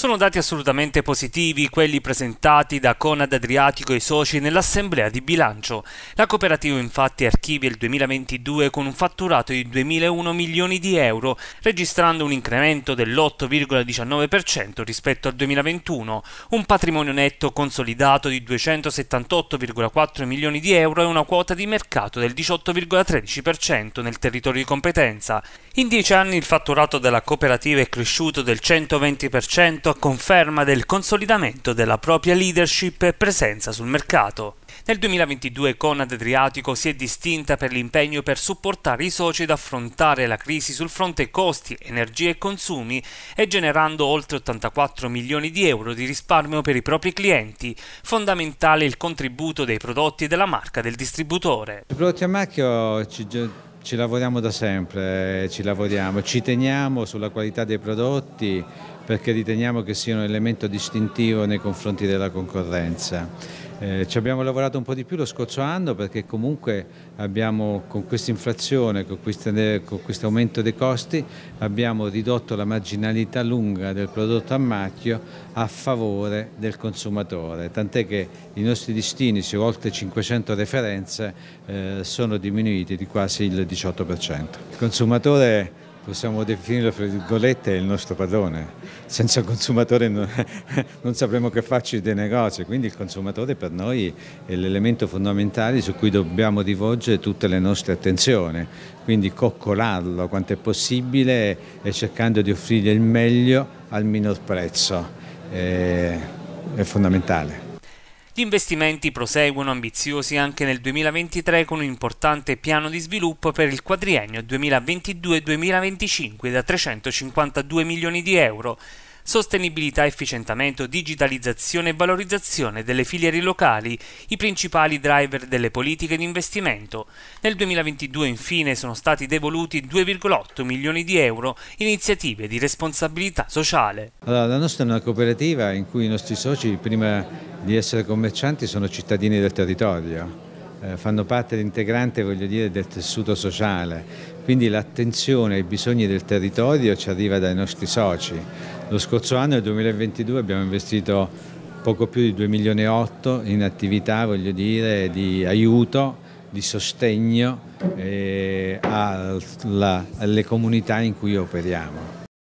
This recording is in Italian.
Sono dati assolutamente positivi quelli presentati da Conad Adriatico e i soci nell'assemblea di bilancio. La cooperativa infatti archivia il 2022 con un fatturato di 2.001 milioni di euro, registrando un incremento dell'8,19% rispetto al 2021, un patrimonio netto consolidato di 278,4 milioni di euro e una quota di mercato del 18,13% nel territorio di competenza. In dieci anni il fatturato della cooperativa è cresciuto del 120% a conferma del consolidamento della propria leadership e presenza sul mercato. Nel 2022 Conad Adriatico si è distinta per l'impegno per supportare i soci ad affrontare la crisi sul fronte costi, energie e consumi e generando oltre 84 milioni di euro di risparmio per i propri clienti. Fondamentale il contributo dei prodotti della marca del distributore. I prodotti a marchio ci ci lavoriamo da sempre, ci lavoriamo, ci teniamo sulla qualità dei prodotti perché riteniamo che sia un elemento distintivo nei confronti della concorrenza. Eh, ci abbiamo lavorato un po' di più lo scorso anno perché comunque abbiamo con questa inflazione, con, questo aumento dei costi, abbiamo ridotto la marginalità lunga del prodotto a marchio a favore del consumatore, tant'è che i nostri destini su oltre 500 referenze eh, sono diminuiti di quasi il 18%. Il consumatore possiamo definirlo fra virgolette il nostro padrone. Senza consumatore non, non sapremo che farci dei negozi, quindi il consumatore per noi è l'elemento fondamentale su cui dobbiamo rivolgere tutte le nostre attenzioni, quindi coccolarlo quanto è possibile e cercando di offrire il meglio al minor prezzo. è, è fondamentale. Gli investimenti proseguono ambiziosi anche nel 2023 con un importante piano di sviluppo per il quadriennio 2022-2025 da 352 milioni di euro sostenibilità, efficientamento, digitalizzazione e valorizzazione delle filiere locali, i principali driver delle politiche di investimento. Nel 2022 infine sono stati devoluti 2,8 milioni di euro iniziative di responsabilità sociale. Allora, la nostra è una cooperativa in cui i nostri soci prima di essere commercianti sono cittadini del territorio. Eh, fanno parte integrante dire, del tessuto sociale, quindi l'attenzione ai bisogni del territorio ci arriva dai nostri soci. Lo scorso anno, nel 2022, abbiamo investito poco più di 2 milioni e 8 in attività dire, di aiuto, di sostegno eh, alla, alle comunità in cui operiamo.